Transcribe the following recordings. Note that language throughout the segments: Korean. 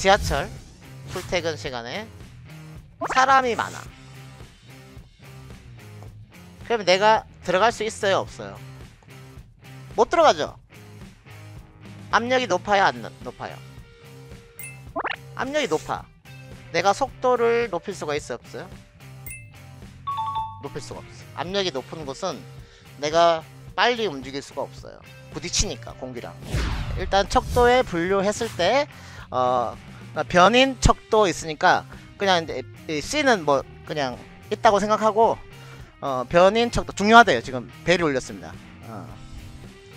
지하철 출퇴근 시간에 사람이 많아. 그럼 내가 들어갈 수 있어요, 없어요? 못 들어가죠. 압력이 높아요, 안 높- 높아요? 압력이 높아. 내가 속도를 높일 수가 있어요, 없어요? 높일 수가 없어. 압력이 높은 곳은 내가 빨리 움직일 수가 없어요. 부딪히니까 공기랑. 일단 척도에 분류했을 때 어, 변인 척도 있으니까 그냥 이제 이 C는 뭐 그냥 있다고 생각하고 어, 변인 척도 중요하대요. 지금 벨이 울렸습니다. 어,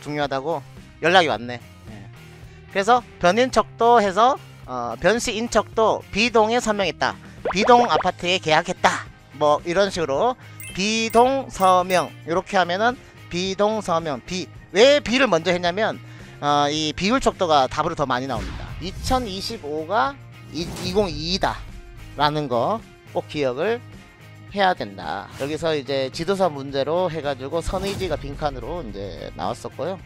중요하다고 연락이 왔네. 예. 그래서 변인 척도 해서 어, 변시 인척도 비동에 서명했다. 비동 아파트에 계약했다. 뭐 이런 식으로 비동 서명 이렇게 하면은 비동 서명 비왜 비를 먼저 했냐면 어, 이 비율 척도가 답으로 더 많이 나옵니다. 2025가 2022다 라는 거 꼭 기억을 해야 된다. 여기서 이제 지도사 문제로 해가지고 선의지가 빈칸으로 이제 나왔었고요.